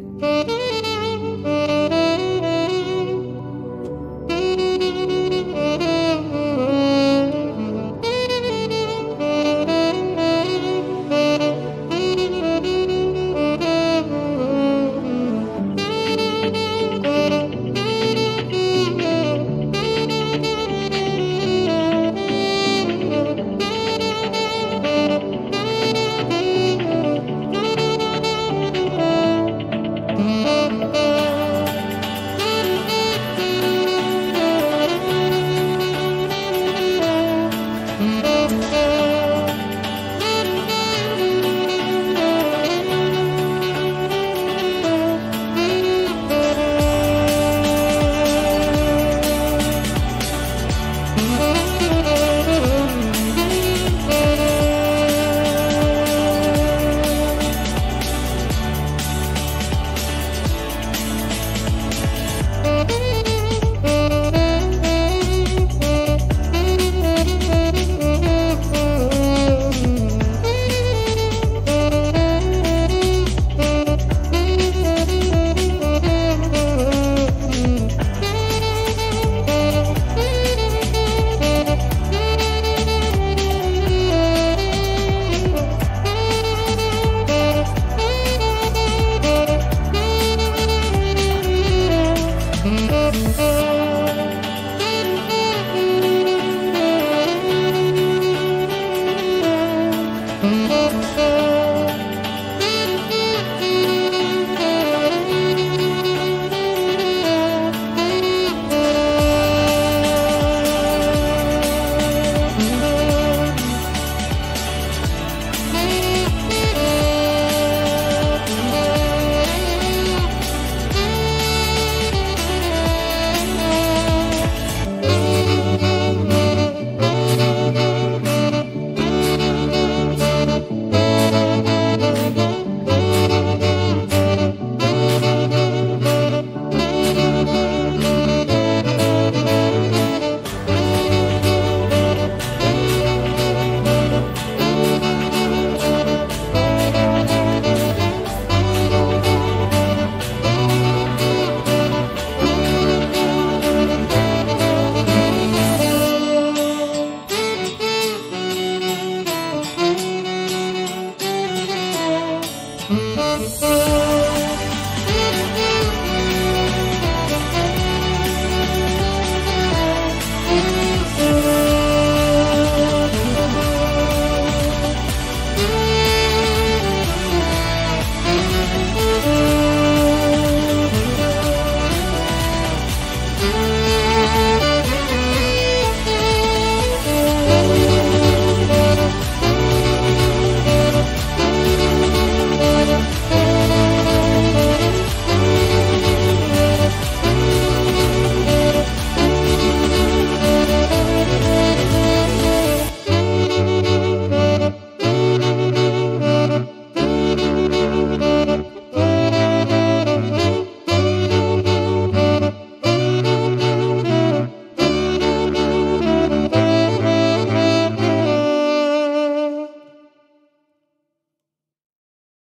Música